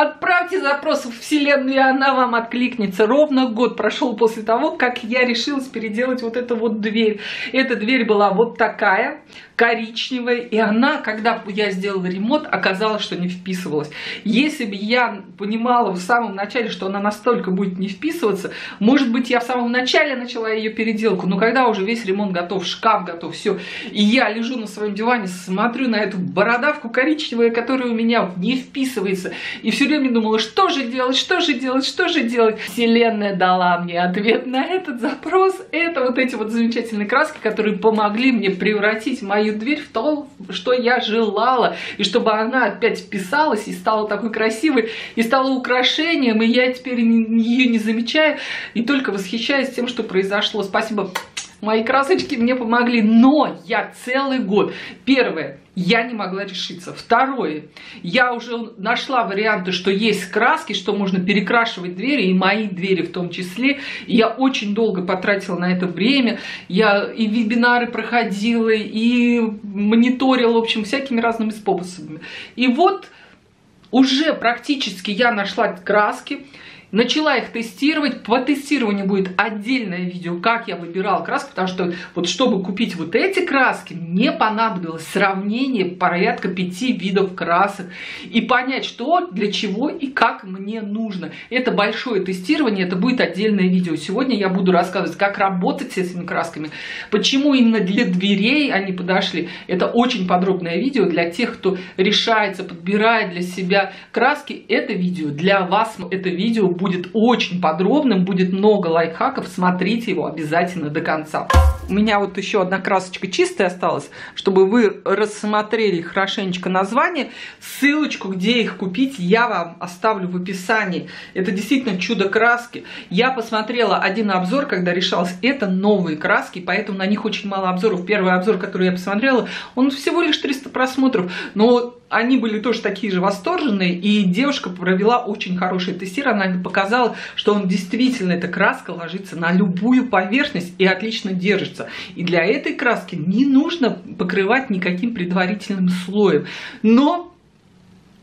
Отправьте запрос в Вселенную, и она вам откликнется. Ровно год прошел после того, как я решилась переделать вот эту вот дверь. Эта дверь была вот такая, коричневая, и она, когда я сделала ремонт, оказалось, что не вписывалась. Если бы я понимала в самом начале, что она настолько будет не вписываться, может быть, я в самом начале начала ее переделку, но когда уже весь ремонт готов, шкаф готов, все, и я лежу на своем диване, смотрю на эту бородавку коричневую, которая у меня не вписывается, и все время думала, что же делать, что же делать, что же делать. Вселенная дала мне ответ на этот запрос. Это вот эти вот замечательные краски, которые помогли мне превратить мою дверь в то, что я желала, и чтобы она опять вписалась и стала такой красивой, и стала украшением, и я теперь ее не замечаю, и только восхищаюсь тем, что произошло. Спасибо Мои красочки мне помогли, но я целый год. Первое, я не могла решиться. Второе, я уже нашла варианты, что есть краски, что можно перекрашивать двери, и мои двери в том числе. я очень долго потратила на это время. Я и вебинары проходила, и мониторила, в общем, всякими разными способами. И вот уже практически я нашла краски, Начала их тестировать. По тестированию будет отдельное видео, как я выбирала краски, потому что вот чтобы купить вот эти краски, мне понадобилось сравнение порядка пяти видов красок и понять, что, для чего и как мне нужно. Это большое тестирование, это будет отдельное видео. Сегодня я буду рассказывать, как работать с этими красками, почему именно для дверей они подошли. Это очень подробное видео для тех, кто решается, подбирает для себя краски. Это видео для вас, это видео будет очень подробным, будет много лайфхаков, смотрите его обязательно до конца. У меня вот еще одна красочка чистая осталась, чтобы вы рассмотрели хорошенечко название. Ссылочку, где их купить, я вам оставлю в описании. Это действительно чудо краски. Я посмотрела один обзор, когда решалась. Это новые краски, поэтому на них очень мало обзоров. Первый обзор, который я посмотрела, он всего лишь 300 просмотров. Но они были тоже такие же восторженные, и девушка провела очень хорошее тестирование, она показала, что он действительно, эта краска ложится на любую поверхность и отлично держится. И для этой краски не нужно покрывать никаким предварительным слоем. Но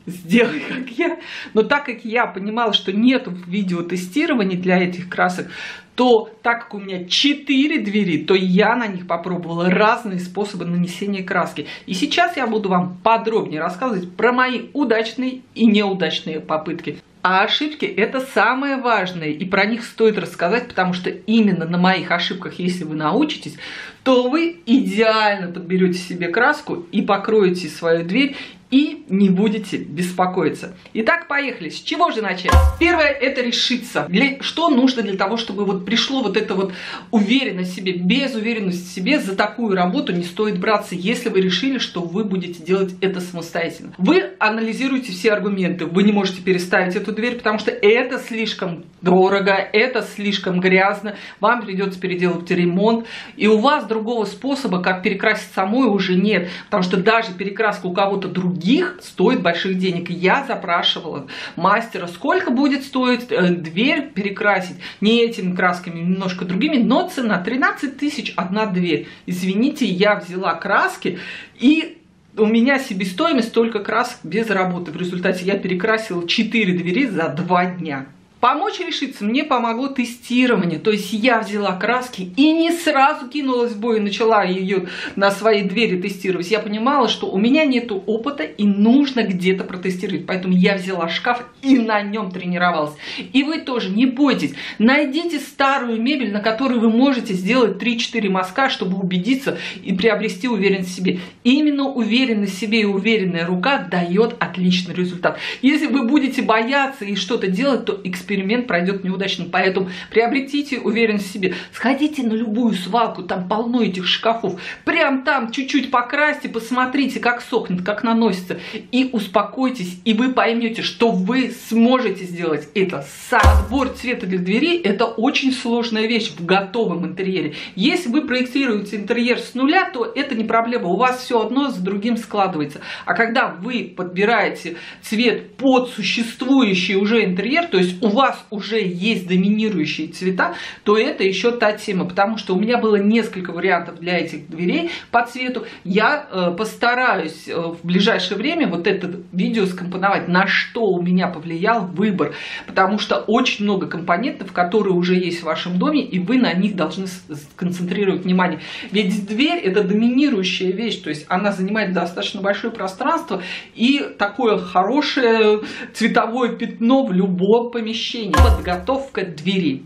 сделай как я. Но так как я понимала, что нет видео тестирования для этих красок, то так как у меня 4 двери, то я на них попробовала разные способы нанесения краски. И сейчас я буду вам подробнее рассказывать про мои удачные и неудачные попытки. А ошибки это самое важное, и про них стоит рассказать, потому что именно на моих ошибках, если вы научитесь, то вы идеально подберете себе краску и покроете свою дверь, и не будете беспокоиться. Итак, поехали. С чего же начать? Первое – это решиться. Для, что нужно для того, чтобы вот пришло вот это вот уверенность в себе, без уверенности в себе за такую работу не стоит браться, если вы решили, что вы будете делать это самостоятельно. Вы анализируете все аргументы. Вы не можете переставить эту дверь, потому что это слишком дорого, это слишком грязно, вам придется переделать ремонт, и у вас другого способа, как перекрасить самой, уже нет, потому что даже перекраска у кого-то другого других стоит больших денег. Я запрашивала мастера, сколько будет стоить э, дверь перекрасить, не этими красками, немножко другими, но цена 13 тысяч одна дверь. Извините, я взяла краски и у меня себестоимость только красок без работы. В результате я перекрасила 4 двери за 2 дня. Помочь решиться мне помогло тестирование. То есть я взяла краски и не сразу кинулась в бой и начала ее на своей двери тестировать. Я понимала, что у меня нет опыта и нужно где-то протестировать. Поэтому я взяла шкаф и на нем тренировалась. И вы тоже не бойтесь. Найдите старую мебель, на которой вы можете сделать 3-4 мазка, чтобы убедиться и приобрести уверенность в себе. Именно уверенность в себе и уверенная рука дает отличный результат. Если вы будете бояться и что-то делать, то эксперимент эксперимент пройдет неудачно. Поэтому приобретите уверенность в себе. Сходите на любую свалку, там полно этих шкафов. Прям там чуть-чуть покрасьте, посмотрите, как сохнет, как наносится. И успокойтесь, и вы поймете, что вы сможете сделать это. Подбор цвета для дверей – это очень сложная вещь в готовом интерьере. Если вы проектируете интерьер с нуля, то это не проблема. У вас все одно с другим складывается. А когда вы подбираете цвет под существующий уже интерьер, то есть у вас уже есть доминирующие цвета, то это еще та тема, потому что у меня было несколько вариантов для этих дверей по цвету. Я э, постараюсь э, в ближайшее время вот это видео скомпоновать, на что у меня повлиял выбор, потому что очень много компонентов, которые уже есть в вашем доме, и вы на них должны сконцентрировать внимание. Ведь дверь это доминирующая вещь, то есть она занимает достаточно большое пространство и такое хорошее цветовое пятно в любом помещении. Подготовка двери.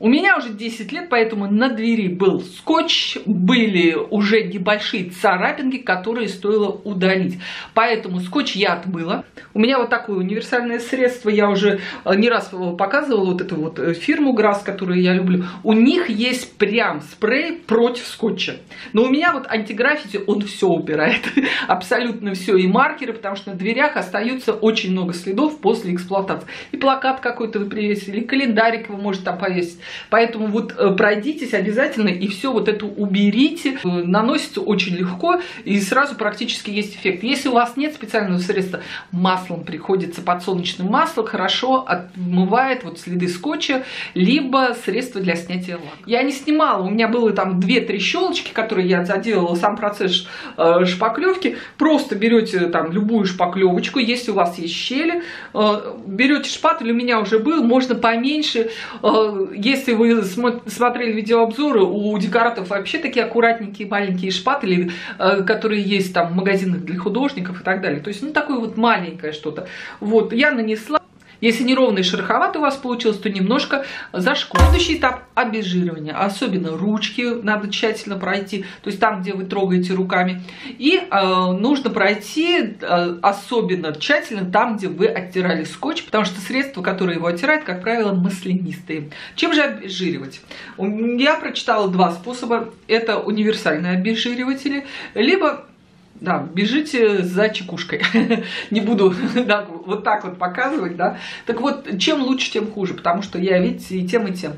У меня уже 10 лет, поэтому на двери был скотч, были уже небольшие царапинки, которые стоило удалить. Поэтому скотч я отмыла. У меня вот такое универсальное средство, я уже э, не раз показывала вот эту вот э, фирму Грасс, которую я люблю. У них есть прям спрей против скотча. Но у меня вот антиграффити, он все убирает, абсолютно все. И маркеры, потому что на дверях остается очень много следов после эксплуатации. И плакат какой-то вы привесили, и календарик вы можете там повесить. Поэтому вот э, пройдитесь обязательно и все вот это уберите. Э, наносится очень легко и сразу практически есть эффект. Если у вас нет специального средства, маслом приходится подсолнечным маслом, хорошо отмывает вот следы скотча, либо средство для снятия лака. Я не снимала, у меня было там 2-3 щелочки, которые я заделала, сам процесс э, шпаклевки. Просто берете там любую шпаклевочку, если у вас есть щели, берете шпатель, у меня уже был, можно поменьше, если если вы смотрели видеообзоры, у декоратов вообще такие аккуратненькие маленькие шпатели, э, которые есть там в магазинах для художников и так далее. То есть, ну, такое вот маленькое что-то. Вот, я нанесла. Если неровный шероховат у вас получился, то немножко зашквар. Следующий этап обезжиривания. Особенно ручки надо тщательно пройти, то есть там, где вы трогаете руками. И э, нужно пройти э, особенно тщательно там, где вы оттирали скотч, потому что средства, которые его оттирают, как правило, маслянистые. Чем же обезжиривать? Я прочитала два способа. Это универсальные обезжириватели, либо да, бежите за чекушкой. Не буду да, вот так вот показывать, да. Так вот, чем лучше, тем хуже, потому что я, видите, и тем, и тем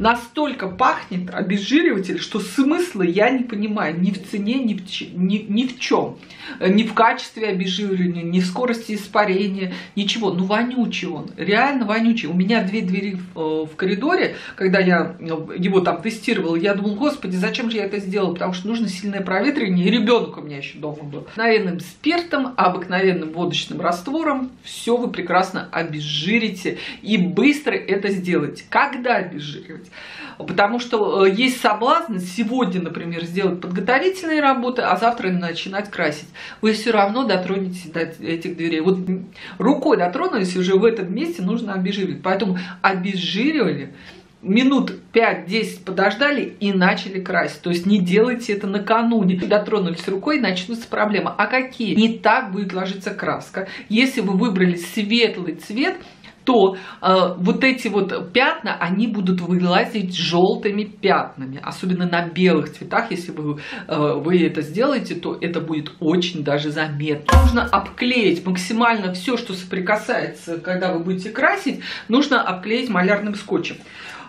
настолько пахнет обезжириватель, что смысла я не понимаю ни в цене, ни в, ни, ни в чем. Ни в качестве обезжиривания, ни в скорости испарения, ничего. Ну, вонючий он, реально вонючий. У меня две двери в, э, в коридоре, когда я э, его там тестировала, я думала, господи, зачем же я это сделала? Потому что нужно сильное проветривание, и ребенок у меня еще дома был. Обыкновенным спиртом, обыкновенным водочным раствором все вы прекрасно обезжирите и быстро это сделаете. Когда обезжиривать? Потому что э, есть соблазн сегодня, например, сделать подготовительные работы, а завтра начинать красить. Вы все равно дотронетесь до этих дверей. Вот рукой дотронулись, уже в этом месте нужно обезжиривать. Поэтому обезжиривали, минут 5-10 подождали и начали красить. То есть не делайте это накануне. Дотронулись рукой, начнутся проблемы. А какие? Не так будет ложиться краска. Если вы выбрали светлый цвет, то э, вот эти вот пятна, они будут вылазить желтыми пятнами, особенно на белых цветах, если вы, э, вы это сделаете, то это будет очень даже заметно. Нужно обклеить максимально все, что соприкасается, когда вы будете красить, нужно обклеить малярным скотчем.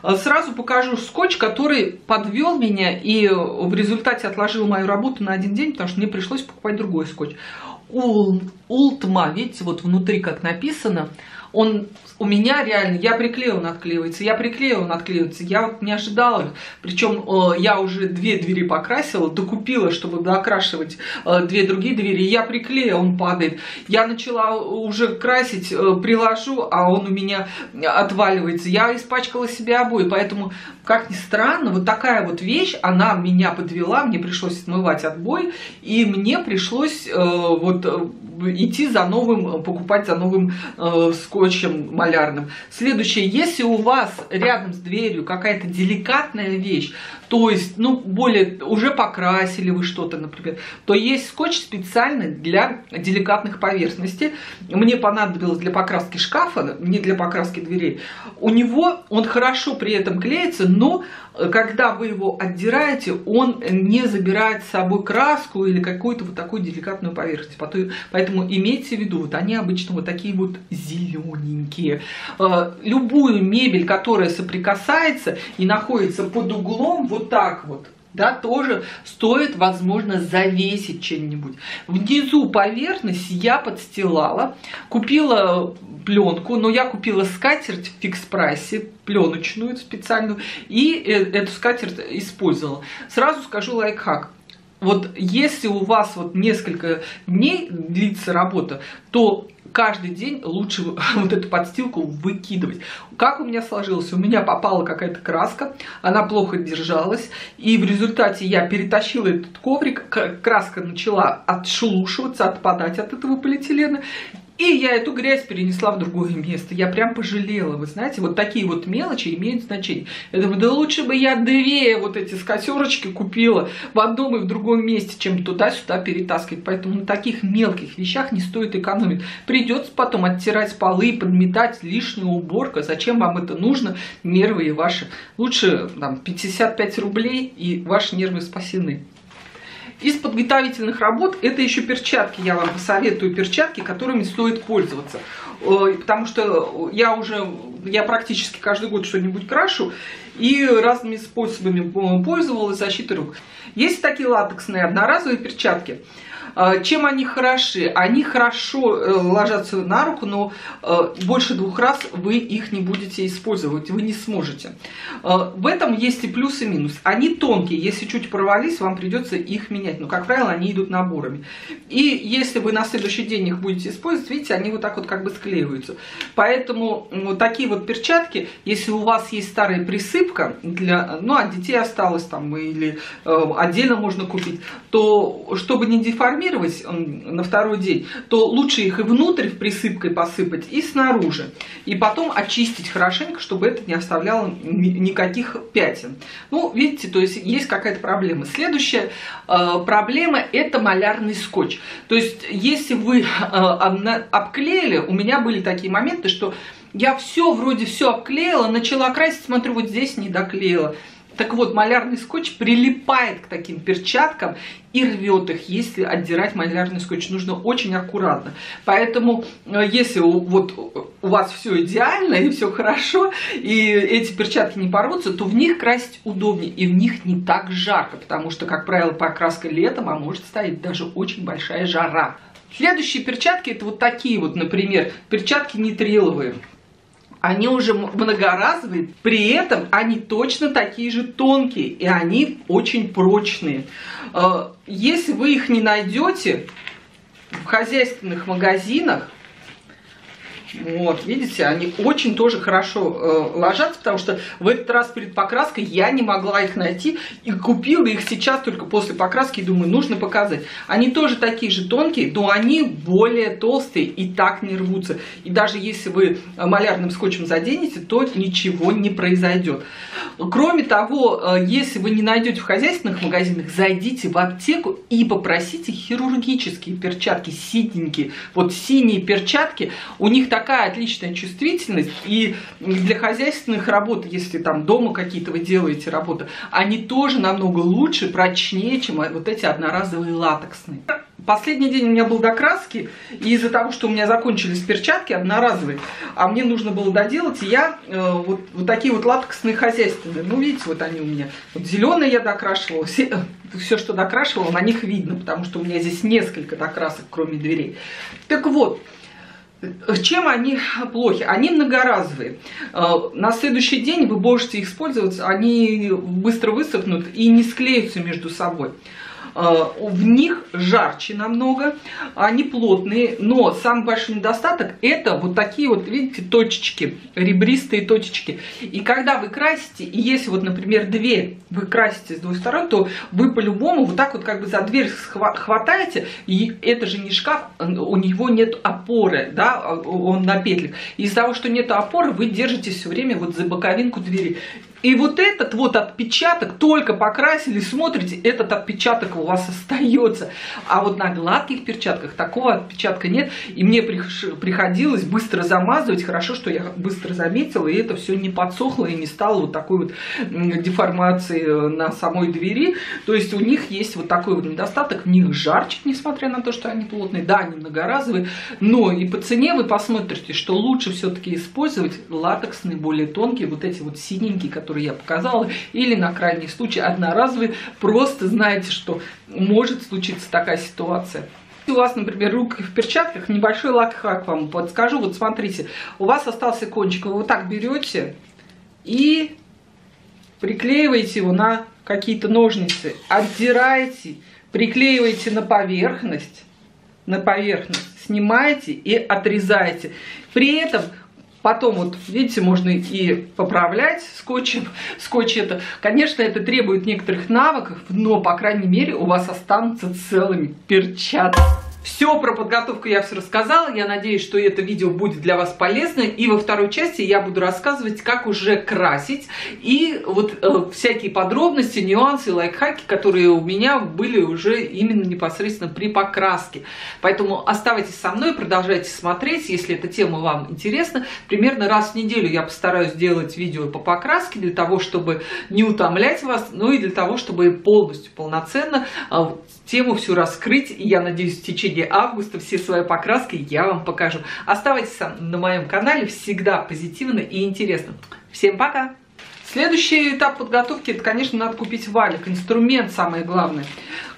Э, сразу покажу скотч, который подвел меня и в результате отложил мою работу на один день, потому что мне пришлось покупать другой скотч. Ултма, видите, вот внутри как написано, он у меня реально, я приклеил, он отклеивается, я приклеил, он отклеивается, я вот не ожидала. Причем э, я уже две двери покрасила, докупила, чтобы докрашивать э, две другие двери, я приклеила, он падает. Я начала уже красить, э, приложу, а он у меня отваливается. Я испачкала себе обои, поэтому, как ни странно, вот такая вот вещь, она меня подвела, мне пришлось отмывать отбой, и мне пришлось э, вот идти за новым, покупать за новым э, скотчем малярным. Следующее, если у вас рядом с дверью какая-то деликатная вещь, то есть, ну, более, уже покрасили вы что-то, например, то есть скотч специально для деликатных поверхностей. Мне понадобилось для покраски шкафа, не для покраски дверей. У него, он хорошо при этом клеится, но э, когда вы его отдираете, он не забирает с собой краску или какую-то вот такую деликатную поверхность. Поэтому имейте в виду, вот они обычно вот такие вот зелененькие. Э, любую мебель, которая соприкасается и находится под углом, вот вот так вот да, тоже стоит, возможно, завесить чем-нибудь. Внизу поверхность я подстилала, купила пленку, но я купила скатерть в фикс-прайсе, пленочную специальную, и э, эту скатерть использовала. Сразу скажу лайфхак. Вот если у вас вот несколько дней длится работа, то каждый день лучше вот эту подстилку выкидывать. Как у меня сложилось? У меня попала какая-то краска, она плохо держалась, и в результате я перетащила этот коврик, краска начала отшелушиваться, отпадать от этого полиэтилена, и я эту грязь перенесла в другое место. Я прям пожалела, вы знаете, вот такие вот мелочи имеют значение. Я думаю, да лучше бы я две вот эти скатерочки купила в одном и в другом месте, чем туда-сюда перетаскивать. Поэтому на таких мелких вещах не стоит экономить. Придется потом оттирать полы, подметать, лишняя уборка. Зачем вам это нужно? Нервы ваши. Лучше там 55 рублей и ваши нервы спасены. Из подготовительных работ это еще перчатки. Я вам посоветую перчатки, которыми стоит пользоваться. Потому что я уже, я практически каждый год что-нибудь крашу и разными способами пользовалась защитой рук. Есть такие латексные одноразовые перчатки. А, чем они хороши? Они хорошо э, ложатся на руку, но э, больше двух раз вы их не будете использовать, вы не сможете. А, в этом есть и плюс, и минус. Они тонкие, если чуть порвались, вам придется их менять. Но, как правило, они идут наборами. И если вы на следующий день их будете использовать, видите, они вот так вот как бы склеиваются. Поэтому вот такие вот перчатки, если у вас есть старая присыпка, для, ну, от детей осталось там, или э, отдельно можно купить, то чтобы не деформировать, деформировать на второй день, то лучше их и внутрь присыпкой посыпать, и снаружи. И потом очистить хорошенько, чтобы это не оставляло никаких пятен. Ну, видите, то есть есть какая-то проблема. Следующая э, проблема – это малярный скотч. То есть если вы э, обклеили, у меня были такие моменты, что я все, вроде все обклеила, начала красить, смотрю, вот здесь не доклеила. Так вот, малярный скотч прилипает к таким перчаткам и рвет их, если отдирать малярный скотч. Нужно очень аккуратно. Поэтому, э, если вот у вас все идеально и все хорошо, и эти перчатки не порвутся, то в них красить удобнее, и в них не так жарко, потому что, как правило, покраска летом, а может стоять даже очень большая жара. Следующие перчатки, это вот такие вот, например, перчатки нитриловые они уже многоразовые, при этом они точно такие же тонкие, и они очень прочные. Э, если вы их не найдете в хозяйственных магазинах, вот, видите, они очень тоже хорошо э, ложатся, потому что в этот раз перед покраской я не могла их найти и купила их сейчас только после покраски думаю, нужно показать. Они тоже такие же тонкие, но они более толстые и так не рвутся. И даже если вы малярным скотчем заденете, то ничего не произойдет. Кроме того, э, если вы не найдете в хозяйственных магазинах, зайдите в аптеку и попросите хирургические перчатки, синенькие. Вот синие перчатки, у них так такая отличная чувствительность, и для хозяйственных работ, если там дома какие-то вы делаете работы, они тоже намного лучше, прочнее, чем вот эти одноразовые латексные. Последний день у меня был до краски, и из-за того, что у меня закончились перчатки одноразовые, а мне нужно было доделать, я э, вот, вот такие вот латексные хозяйственные, ну видите, вот они у меня, вот зеленые я докрашивала, все, все, что докрашивала, на них видно, потому что у меня здесь несколько докрасок, кроме дверей. Так вот, чем они плохи? Они многоразовые. Э, на следующий день вы можете их использовать, они быстро высохнут и не склеются между собой. Э, в них жарче намного, они плотные, но самый большой недостаток это вот такие вот, видите, точечки, ребристые точечки. И когда вы красите, и если вот, например, дверь вы красите с двух сторон, то вы по-любому вот так вот как бы за дверь хватаете, и это же не шкаф, у него нет опоры, да, он на петлях. Из-за того, что нет опоры, вы держитесь все время вот за боковинку двери. И вот этот вот отпечаток, только покрасили, смотрите, этот отпечаток у вас остается. А вот на гладких перчатках такого отпечатка нет. И мне приходилось быстро замазывать. Хорошо, что я быстро заметила, и это все не подсохло и не стало вот такой вот деформации э, на самой двери. То есть у них есть вот такой вот недостаток. В них жарче, несмотря на то, что они плотные. Да, они многоразовые. Но и по цене вы посмотрите, что лучше все-таки использовать латексные, более тонкие, вот эти вот синенькие, которые который я показала, или на крайний случай одноразовый, просто знаете, что может случиться такая ситуация. У вас, например, руки в перчатках, небольшой лайфхак вам подскажу. Вот смотрите, у вас остался кончик, вы вот так берете и приклеиваете его на какие-то ножницы, отдираете, приклеиваете на поверхность, на поверхность, снимаете и отрезаете. При этом Потом вот, видите, можно и поправлять скотчем. Скотч это, конечно, это требует некоторых навыков, но, по крайней мере, у вас останутся целыми перчатки. Все про подготовку я все рассказала. Я надеюсь, что это видео будет для вас полезно. И во второй части я буду рассказывать, как уже красить. И вот э, всякие подробности, нюансы, лайфхаки, которые у меня были уже именно непосредственно при покраске. Поэтому оставайтесь со мной, продолжайте смотреть, если эта тема вам интересна. Примерно раз в неделю я постараюсь сделать видео по покраске для того, чтобы не утомлять вас, ну и для того, чтобы полностью, полноценно э, тему всю раскрыть. И я надеюсь, в течение августа все свои покраски я вам покажу. Оставайтесь на моем канале, всегда позитивно и интересно. Всем пока! Следующий этап подготовки, это, конечно, надо купить валик. Инструмент самое главное.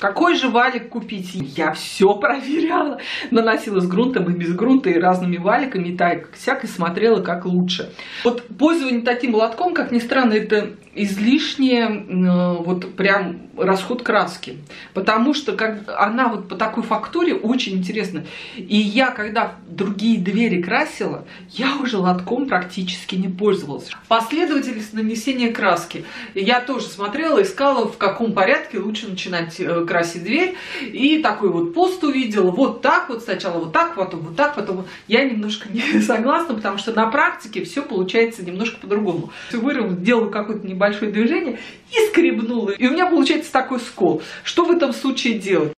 Какой же валик купить? Я все проверяла. Наносила с грунтом и без грунта, и разными валиками, и так, всяко смотрела, как лучше. Вот пользование таким молотком, как ни странно, это излишнее, э, вот прям расход краски. Потому что как, она вот по такой фактуре очень интересна. И я, когда другие двери красила, я уже лотком практически не пользовалась. Последовательность нанесения краски. Я тоже смотрела, искала, в каком порядке лучше начинать красить дверь. И такой вот пост увидела. Вот так вот, сначала вот так, потом вот так, потом... Я немножко не согласна, потому что на практике все получается немножко по-другому. Выровнял, делаю какое-то небольшое движение и скребнула. И у меня получается такой скол. Что в этом случае делать?